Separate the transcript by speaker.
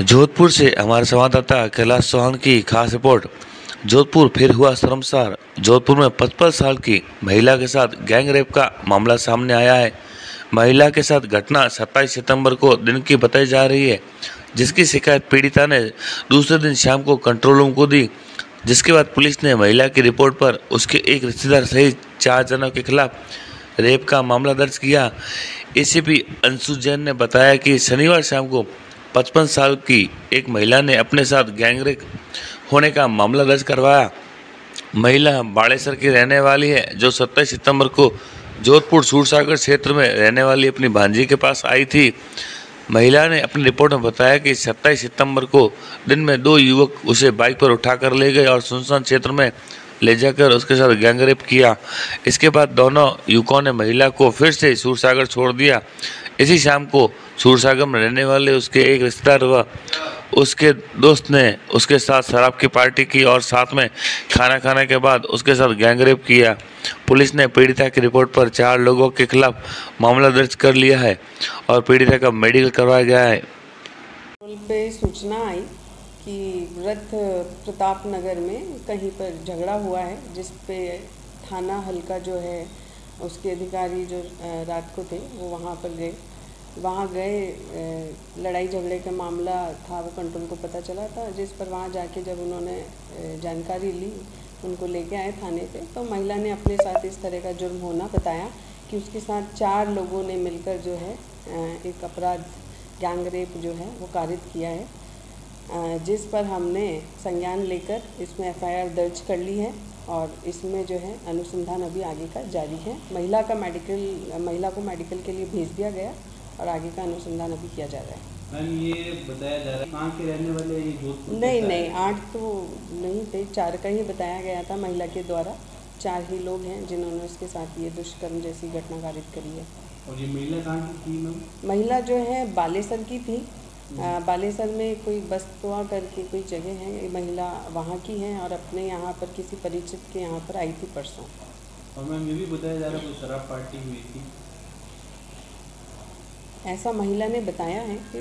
Speaker 1: जोधपुर से हमारे संवाददाता कैलाश चौहान की खास रिपोर्ट। जोधपुर फिर हुआ शर्मसार। जोधपुर में पचपन साल की महिला के साथ गैंग रेप का मामला सामने आया है। महिला के साथ घटना 27 सितंबर को दिन की बताई जा रही है, जिसकी शिकायत पीड़िता ने दूसरे दिन शाम को कंट्रोल रूम को दी। जिसके बाद पुलिस ने महिला की रिपोर्ट पर उसके एक रिश्तेदार सहित चार जनों के खिलाफ रेप का मामला दर्ज किया। एसीपी अंशु जैन ने बताया कि शनिवार शाम को पचपन साल की एक महिला ने अपने साथ गैंगरेप होने का मामला दर्ज करवाया। महिला बाड़ेसर की रहने वाली है, जो 27 सितंबर को जोधपुर सूरसागर क्षेत्र में रहने वाली अपनी भांजी के पास आई थी। महिला ने अपनी रिपोर्ट में बताया कि 27 सितंबर को दिन में दो युवक उसे बाइक पर उठाकर ले गए और सुनसान क्षेत्र में ले जाकर उसके साथ गैंगरेप किया। इसके बाद दोनों युवकों ने महिला को फिर से सूरसागर छोड़ दिया। इसी शाम को सूरसागर में रहने वाले उसके एक रिश्तेदार व उसके दोस्त ने उसके साथ शराब की पार्टी की और साथ में खाना खाने के बाद उसके साथ गैंगरेप किया। पुलिस ने पीड़िता की रिपोर्ट पर चार लोगों के खिलाफ मामला दर्ज कर लिया है और पीड़िता का मेडिकल करवाया गया है।
Speaker 2: पे सूचना आई। कि व्रत प्रताप नगर में कहीं पर झगड़ा हुआ है, जिस पे थाना हल्का जो है, उसके अधिकारी जो रात को थे, वो वहाँ पर गए। वहाँ गए लड़ाई झगड़े का मामला था, वो कंट्रोल को पता चला था। जिस पर वहाँ जाके जब उन्होंने जानकारी ली, उनको लेके आए थाने पे तो महिला ने अपने साथ इस तरह का जुर्म होना बताया कि उसके साथ चार लोगों ने मिलकर जो है एक अपराध गैंग रेप जो है, वो कारित किया है। जिस पर हमने संज्ञान लेकर इसमें एफआईआर दर्ज कर ली है और इसमें जो है अनुसंधान अभी आगे का जारी है। महिला का मेडिकल महिला को मेडिकल के लिए भेज दिया गया और आगे का अनुसंधान अभी किया जा रहा है।
Speaker 3: मैम ये बताया जा रहा है कहाँ के रहने वाले ये जोधपुर
Speaker 2: नहीं नहीं आठ तो नहीं थे चार का ही बताया गया था महिला के द्वारा। चार ही लोग हैं जिन्होंने उसके साथ ये दुष्कर्म जैसी घटना कारित करी है।
Speaker 3: और ये महिला कहाँ की थी मैम?
Speaker 2: महिला जो है बालेसर की थी। बालेसर में कोई बस्तुआ करके कोई जगह है? महिला वहाँ की है और अपने यहाँ पर किसी परिचित के यहाँ पर आई थी परसों?
Speaker 3: और मैम ये भी बताया जा रहा है कोई शराब पार्टी हुई थी?
Speaker 2: ऐसा महिला ने बताया है कि